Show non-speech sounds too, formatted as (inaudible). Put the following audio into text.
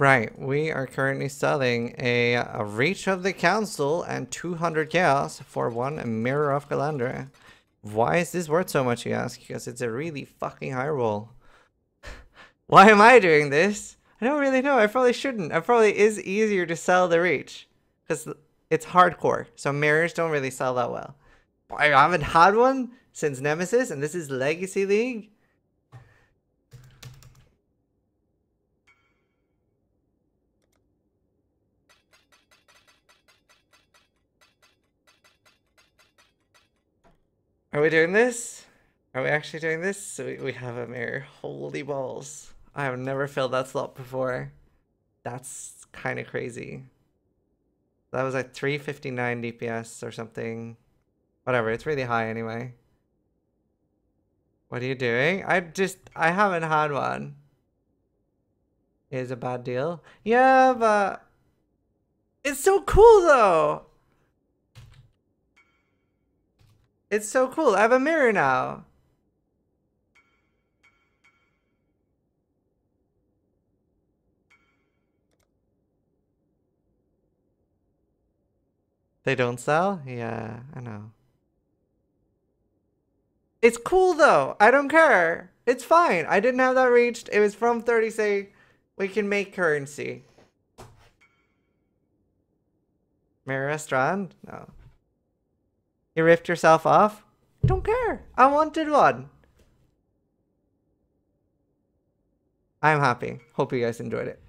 Right, we are currently selling a, a Reach of the Council and 200 Chaos for one Mirror of Kalandra. Why is this worth so much, you ask? Because it's a really fucking high roll. (laughs) Why am I doing this? I don't really know. I probably shouldn't. It probably is easier to sell the Reach. Because it's hardcore, so mirrors don't really sell that well. I haven't had one since Nemesis, and this is Legacy League. Are we doing this? Are we actually doing this? So we, we have a mirror. Holy balls. I have never filled that slot before. That's kind of crazy. That was like 359 DPS or something. Whatever, it's really high anyway. What are you doing? I just, I haven't had one. Is a bad deal? Yeah, but it's so cool though. It's so cool. I have a mirror now. They don't sell? Yeah, I know. It's cool though. I don't care. It's fine. I didn't have that reached. It was from 30 say we can make currency. Mirror Strand? No. You ripped yourself off? Don't care. I wanted one. I'm happy. Hope you guys enjoyed it.